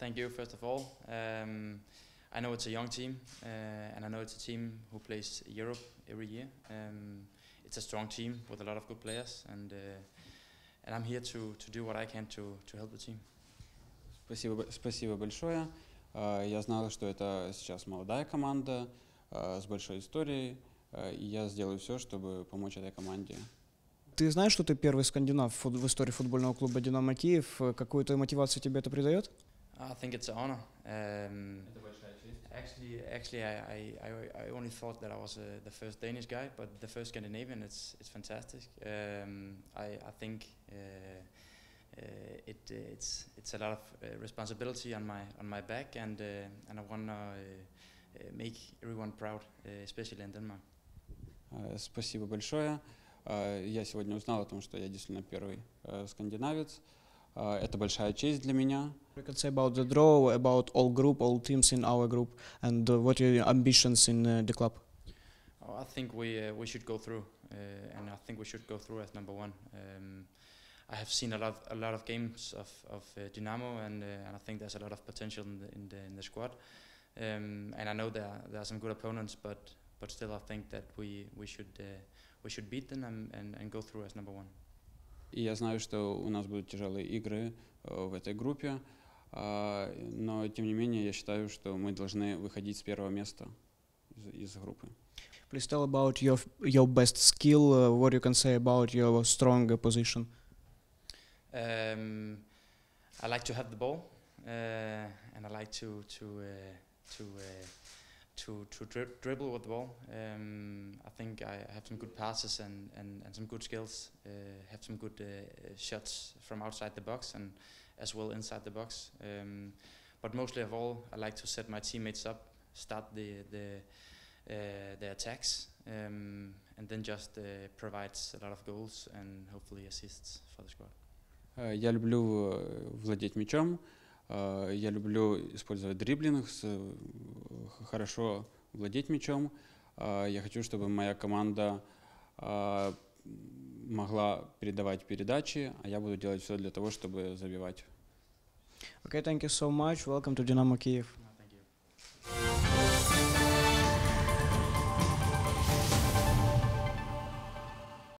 thank you first of all. Um, I know it's a young team, uh, and I know it's a team who plays Europe every year. Um, it's a strong team with a lot of good players, and uh, and I'm here to, to do what I can to, to help the team. Спасибо, спасибо большое. А, Я знал, что это сейчас молодая команда а, с большой историей, а, и я сделаю все, чтобы помочь этой команде. Ты знаешь, что ты первый скандинав в истории футбольного клуба «Динамо Киев»? Какую-то мотивацию тебе это придает? I think it's an honor. Um, Это большая честь. actually, actually, I, I, I, I only thought that I was uh, the first Danish guy, but the first Scandinavian. It's it's fantastic. Um, I I think uh, uh, it uh, it's it's a lot of uh, responsibility on my on my back, and uh, and I wanna uh, uh, make everyone proud, uh, especially in Denmark. А, Спасибо большое. А, Я сегодня узнал о том, что я действительно первый э, скандинавец. А, Это большая честь для меня. You can say about the draw, about all group, all teams in our group, and uh, what are your ambitions in uh, the club? Oh, I think we uh, we should go through, uh, and I think we should go through as number one. Um, I have seen a lot a lot of games of of uh, Dynamo, and uh, and I think there's a lot of potential in the in the, in the squad. Um, and I know there are- there are some good opponents, but but still I think that we we should uh, we should beat them and, and, and go through as number one. И я знаю, что у нас будут тяжелые игры э, в этой группе, а, Но тем не менее я считаю, что мы должны выходить с первого места из, из группы. Please tell about your your best skill. Uh, what you can say about your strong uh, position. Um, I like to have the ball, uh, and I like to to uh, to uh, to to dri- dribble with the ball. Um, I think I have some good passes and, and, and some good skills. Uh, have some good uh, uh, shots from outside the box and as well inside the box. Um, but mostly of all, I like to set my teammates up, start the the uh, the attacks, um, and then just uh, provides a lot of goals and hopefully assists for the squad. Э, Я люблю э, владеть мячом, э, я люблю использовать дриблинг, с- э, х- хорошо владеть мячом. Э, Я хочу, чтобы моя команда э, могла передавать передачи, а я буду делать все для того, чтобы забивать. Okay, thank you so much. Welcome to Dynamo Kiev. No, thank you.